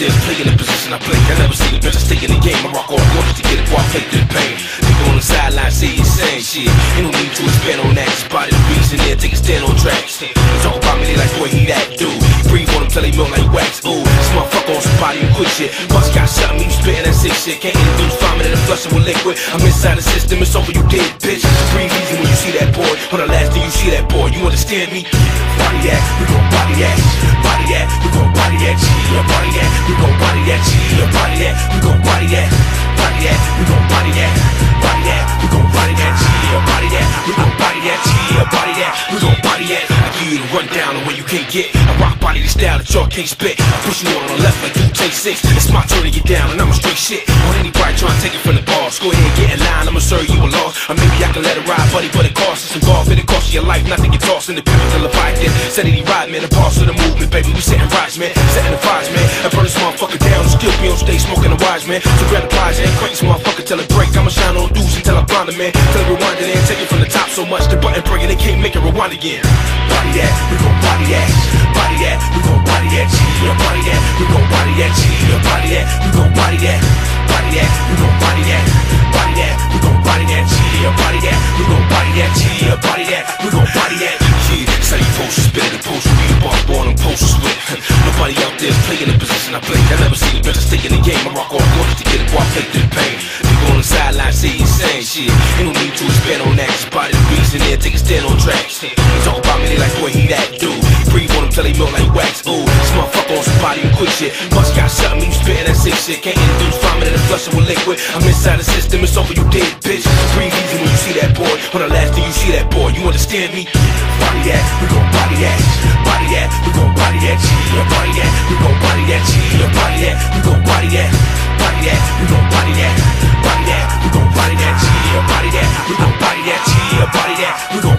Nobody playing the position I play. I never see the stay in the game. I rock all quarters to get it while I through the pain. People on the sideline say you saying shit. Ain't no need to expand on that. Just body the there, take a stand on tracks. Talk about me, they like, boy, he that dude. Breathe on him till they melt like wax. Ooh, this motherfucker on somebody who quit shit. Bust got something, you spitting that sick shit. Can't induce vomit and flushing with liquid. I'm inside the system, it's over, you dead, bitch. Breathe easy when you see that boy. On the last day you see that boy, you understand me? Body that, we gon' body that. Body that, we gon' body that. That, we gon' body that. I give you the rundown on when you can't get. I rock body the style that y'all can't spit. I push you on the left like you take six. It's my turn to get down and I'm a straight shit. On anybody trying to take it from the boss, go ahead get in line. I'ma serve you a loss. Or maybe I can let it ride, buddy, but it costs us involved. It costs you your life, Nothing get tossed in the pivot till. Then said he ride, man, a part of the movement, baby. We setting rise, man, setting the vibes, man. I burn this motherfucker down, still be on stage smoking the wise, man. So grab the prize and crank this motherfucker till it break. I'ma shine on dudes until I blind the man. Till it rewind it and so much the button break and they can't make it rewind again. Body that, we gon' body that, body that, we gon' body that, yeah, body that, we gon' body that, yeah, body that, we gon' body that, body that, we gon' body that, body that, we gon' body that, yeah, body that, we gon' body that, yeah, body that, we gon' body that. Yeah, spit in the post, we the boss born and posters with. Nobody out there playing the position I play. I never see the best stay in the game. I rock all quarters to get it while I through the pain. People on the sideline say you saying shit. Ain't no need to expand on tracks. They talk about me, they like, boy, he that dude. Breathe on him till they melt like wax. Ooh, this motherfucker on somebody who quit shit. Bust got something, you spitting that sick shit. Can't induce vomit and flushing with liquid. I'm inside the system, it's over, you dead, bitch. Breathe easy when you see that boy. On the last day you see that boy, you understand me? Body that, we gon' body that. Body that, we gon' body that. Yeah, body that, we gon' body that. Yeah, body that, we gon' body that. Body that, we gon' body that. Body that, we gon' body that. Yeah, body that, we gon' body that. Yeah, body that, we gon'.